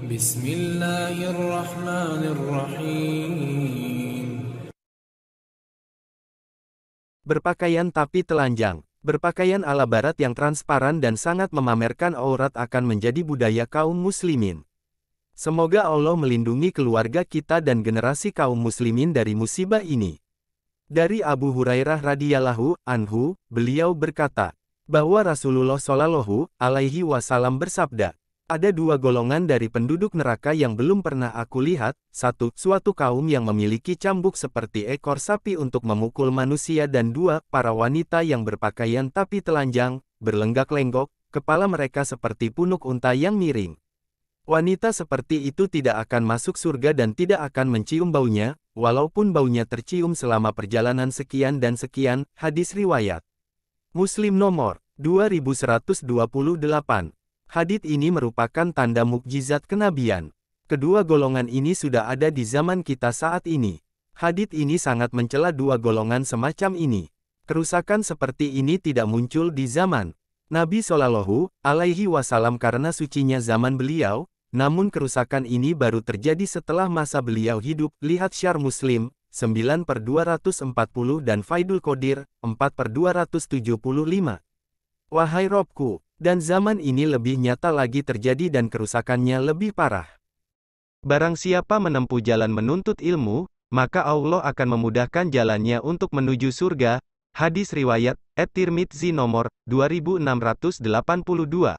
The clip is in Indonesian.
Bismillahirrahmanirrahim. Berpakaian tapi telanjang. Berpakaian ala barat yang transparan dan sangat memamerkan aurat akan menjadi budaya kaum muslimin. Semoga Allah melindungi keluarga kita dan generasi kaum muslimin dari musibah ini. Dari Abu Hurairah radhiyallahu anhu, beliau berkata bahwa Rasulullah shallallahu alaihi wasallam bersabda, ada dua golongan dari penduduk neraka yang belum pernah aku lihat, satu, suatu kaum yang memiliki cambuk seperti ekor sapi untuk memukul manusia dan dua, para wanita yang berpakaian tapi telanjang, berlenggak-lenggok, kepala mereka seperti punuk unta yang miring. Wanita seperti itu tidak akan masuk surga dan tidak akan mencium baunya, walaupun baunya tercium selama perjalanan sekian dan sekian, hadis riwayat. Muslim nomor 2128 Hadits ini merupakan tanda mukjizat kenabian. Kedua golongan ini sudah ada di zaman kita saat ini. Hadits ini sangat mencela dua golongan semacam ini. Kerusakan seperti ini tidak muncul di zaman Nabi Shallallahu Alaihi Wasallam karena sucinya zaman beliau, namun kerusakan ini baru terjadi setelah masa beliau hidup. Lihat Syar Muslim 9 per 240 dan Faidul Qadir 4 per 275. Wahai Robku, dan zaman ini lebih nyata lagi terjadi dan kerusakannya lebih parah. Barang siapa menempuh jalan menuntut ilmu, maka Allah akan memudahkan jalannya untuk menuju surga. Hadis riwayat, At-Tirmidzi nomor 2682.